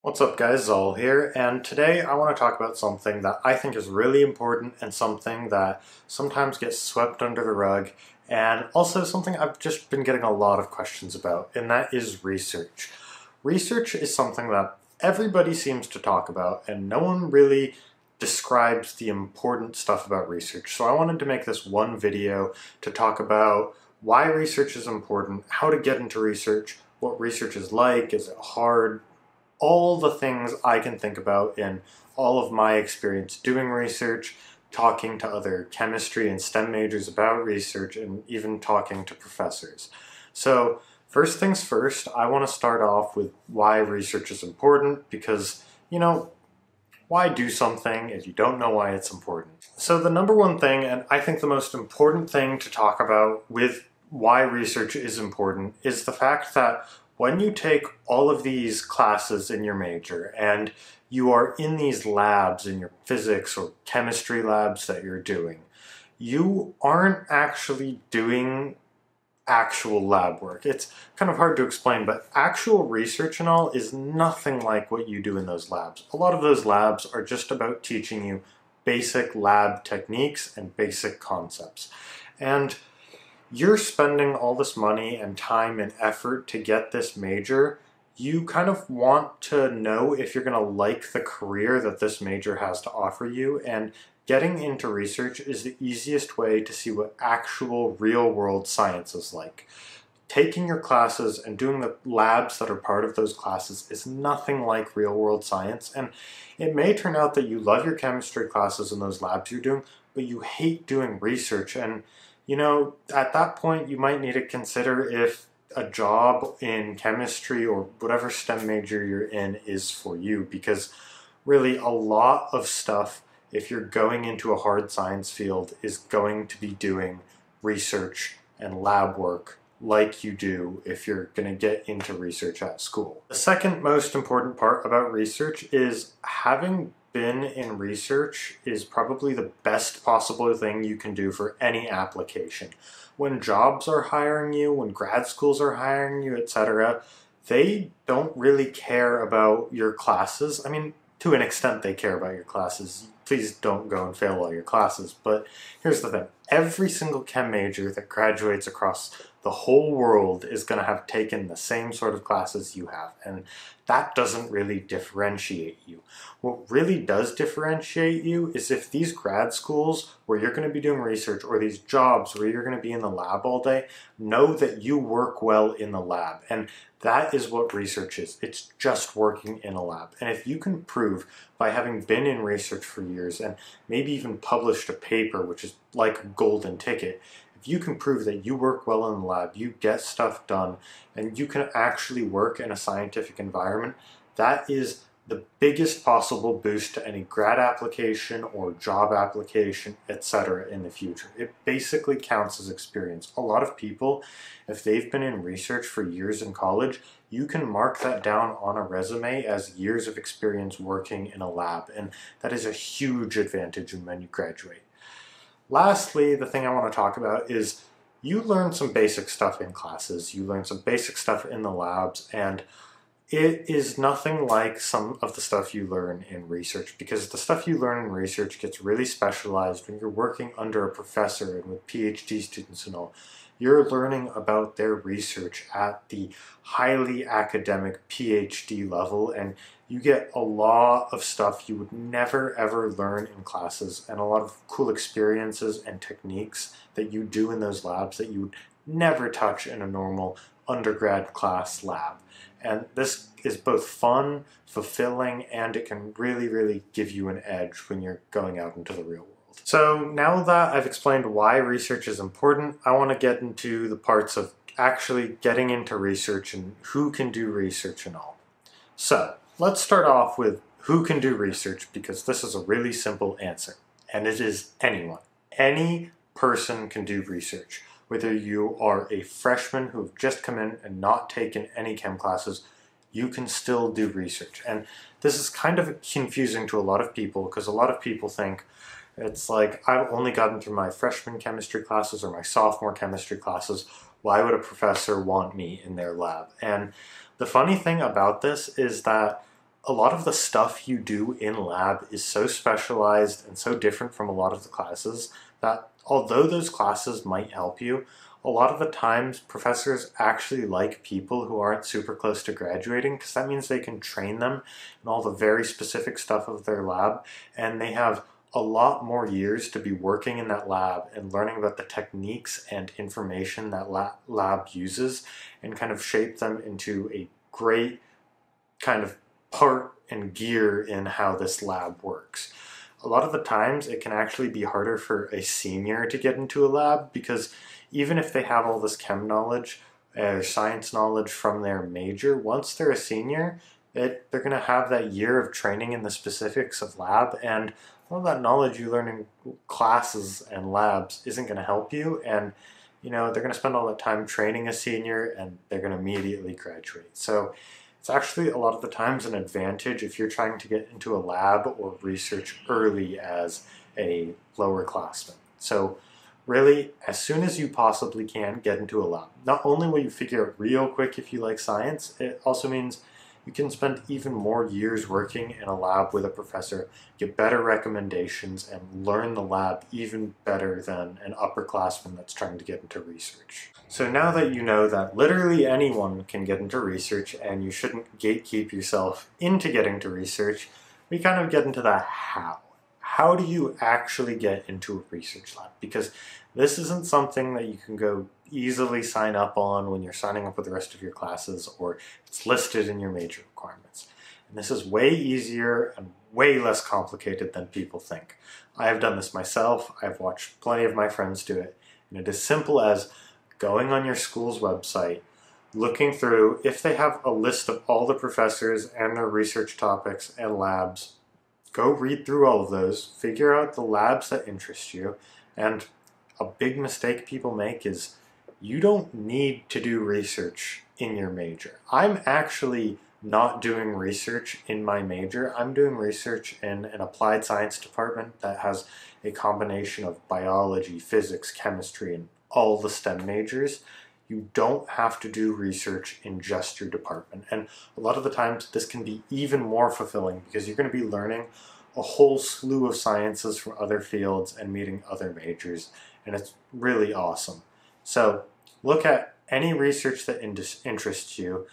What's up guys, Zahl here, and today I want to talk about something that I think is really important and something that sometimes gets swept under the rug, and also something I've just been getting a lot of questions about, and that is research. Research is something that everybody seems to talk about, and no one really describes the important stuff about research. So I wanted to make this one video to talk about why research is important, how to get into research, what research is like, is it hard, all the things I can think about in all of my experience doing research, talking to other chemistry and STEM majors about research, and even talking to professors. So first things first, I want to start off with why research is important because, you know, why do something if you don't know why it's important? So the number one thing, and I think the most important thing to talk about with why research is important, is the fact that when you take all of these classes in your major and you are in these labs in your physics or chemistry labs that you're doing, you aren't actually doing actual lab work. It's kind of hard to explain, but actual research and all is nothing like what you do in those labs. A lot of those labs are just about teaching you basic lab techniques and basic concepts. And you're spending all this money and time and effort to get this major, you kind of want to know if you're going to like the career that this major has to offer you. And getting into research is the easiest way to see what actual real world science is like. Taking your classes and doing the labs that are part of those classes is nothing like real world science. And it may turn out that you love your chemistry classes and those labs you're doing, but you hate doing research. And you know, at that point, you might need to consider if a job in chemistry or whatever STEM major you're in is for you because really a lot of stuff, if you're going into a hard science field, is going to be doing research and lab work like you do if you're going to get into research at school. The second most important part about research is having been in research is probably the best possible thing you can do for any application. When jobs are hiring you, when grad schools are hiring you, etc., they don't really care about your classes. I mean, to an extent they care about your classes. Please don't go and fail all your classes. But here's the thing. Every single chem major that graduates across the whole world is going to have taken the same sort of classes you have. And that doesn't really differentiate you. What really does differentiate you is if these grad schools where you're going to be doing research or these jobs where you're going to be in the lab all day know that you work well in the lab. And that is what research is. It's just working in a lab. And if you can prove by having been in research for years and maybe even published a paper, which is like a golden ticket, if you can prove that you work well in the lab, you get stuff done, and you can actually work in a scientific environment, that is the biggest possible boost to any grad application or job application, etc. in the future. It basically counts as experience. A lot of people, if they've been in research for years in college, you can mark that down on a resume as years of experience working in a lab, and that is a huge advantage when you graduate. Lastly, the thing I want to talk about is you learn some basic stuff in classes, you learn some basic stuff in the labs, and it is nothing like some of the stuff you learn in research because the stuff you learn in research gets really specialized when you're working under a professor and with PhD students and all. You're learning about their research at the highly academic PhD level and you get a lot of stuff you would never ever learn in classes and a lot of cool experiences and techniques that you do in those labs that you would never touch in a normal undergrad class lab. And this is both fun, fulfilling, and it can really, really give you an edge when you're going out into the real world. So now that I've explained why research is important, I want to get into the parts of actually getting into research and who can do research and all. So let's start off with who can do research because this is a really simple answer, and it is anyone. Any person can do research whether you are a freshman who've just come in and not taken any chem classes, you can still do research. And this is kind of confusing to a lot of people because a lot of people think it's like, I've only gotten through my freshman chemistry classes or my sophomore chemistry classes. Why would a professor want me in their lab? And the funny thing about this is that a lot of the stuff you do in lab is so specialized and so different from a lot of the classes that although those classes might help you, a lot of the times professors actually like people who aren't super close to graduating because that means they can train them in all the very specific stuff of their lab and they have a lot more years to be working in that lab and learning about the techniques and information that lab uses and kind of shape them into a great kind of part and gear in how this lab works. A lot of the times it can actually be harder for a senior to get into a lab because even if they have all this chem knowledge or science knowledge from their major, once they're a senior, it, they're going to have that year of training in the specifics of lab and all that knowledge you learn in classes and labs isn't going to help you and you know they're going to spend all that time training a senior and they're going to immediately graduate. So it's actually a lot of the times an advantage if you're trying to get into a lab or research early as a lower classman so really as soon as you possibly can get into a lab. Not only will you figure out real quick if you like science it also means you can spend even more years working in a lab with a professor, get better recommendations, and learn the lab even better than an upperclassman that's trying to get into research. So now that you know that literally anyone can get into research and you shouldn't gatekeep yourself into getting to research, we kind of get into the how. How do you actually get into a research lab? Because this isn't something that you can go easily sign up on when you're signing up with the rest of your classes or it's listed in your major requirements. And this is way easier and way less complicated than people think. I have done this myself. I've watched plenty of my friends do it. And it is simple as going on your school's website, looking through if they have a list of all the professors and their research topics and labs. Go read through all of those, figure out the labs that interest you, and a big mistake people make is you don't need to do research in your major. I'm actually not doing research in my major. I'm doing research in an applied science department that has a combination of biology, physics, chemistry, and all the STEM majors. You don't have to do research in just your department. And a lot of the times this can be even more fulfilling because you're going to be learning a whole slew of sciences from other fields and meeting other majors. And it's really awesome. So look at any research that interests you.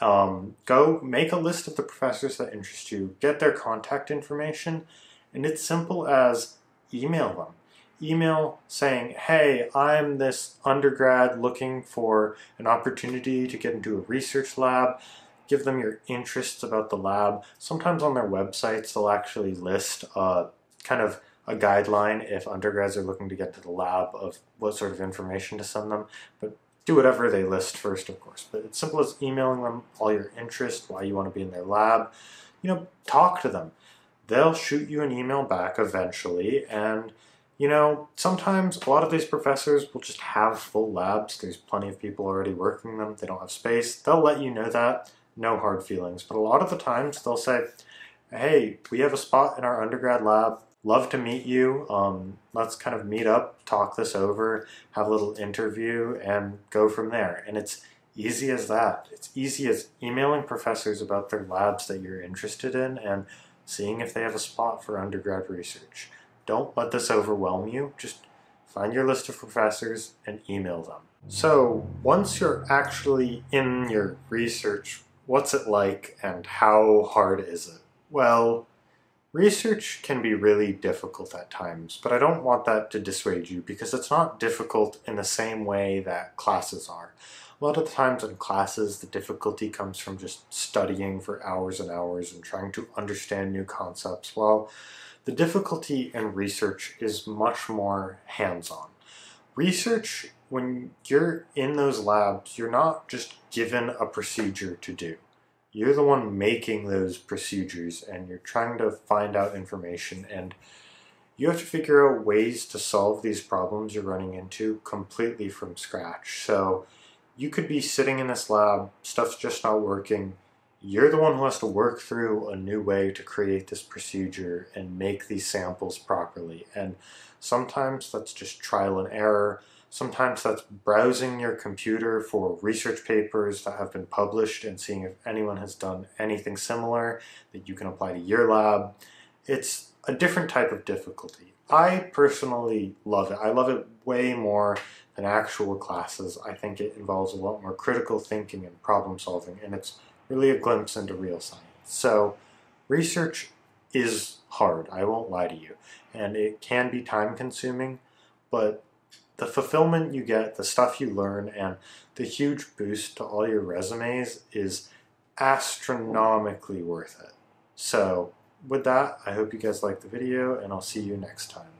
Um, go make a list of the professors that interest you, get their contact information, and it's simple as email them. Email saying, hey, I'm this undergrad looking for an opportunity to get into a research lab. Give them your interests about the lab. Sometimes on their websites, they'll actually list uh, kind of a guideline if undergrads are looking to get to the lab of what sort of information to send them. But do whatever they list first, of course. But it's simple as emailing them all your interest, why you want to be in their lab. You know, talk to them. They'll shoot you an email back eventually, and you know, sometimes a lot of these professors will just have full labs. There's plenty of people already working them. They don't have space. They'll let you know that. No hard feelings. But a lot of the times they'll say, hey, we have a spot in our undergrad lab love to meet you. Um, let's kind of meet up, talk this over, have a little interview, and go from there. And it's easy as that. It's easy as emailing professors about their labs that you're interested in and seeing if they have a spot for undergrad research. Don't let this overwhelm you. Just find your list of professors and email them. So, once you're actually in your research, what's it like and how hard is it? Well, Research can be really difficult at times, but I don't want that to dissuade you because it's not difficult in the same way that classes are. A lot of the times in classes, the difficulty comes from just studying for hours and hours and trying to understand new concepts, while the difficulty in research is much more hands-on. Research, when you're in those labs, you're not just given a procedure to do you're the one making those procedures and you're trying to find out information and you have to figure out ways to solve these problems you're running into completely from scratch. So you could be sitting in this lab, stuff's just not working. You're the one who has to work through a new way to create this procedure and make these samples properly. And sometimes that's just trial and error. Sometimes that's browsing your computer for research papers that have been published and seeing if anyone has done anything similar that you can apply to your lab. It's a different type of difficulty. I personally love it. I love it way more than actual classes. I think it involves a lot more critical thinking and problem solving, and it's really a glimpse into real science. So, research is hard, I won't lie to you, and it can be time consuming, but the fulfillment you get, the stuff you learn, and the huge boost to all your resumes is astronomically worth it. So, with that, I hope you guys liked the video, and I'll see you next time.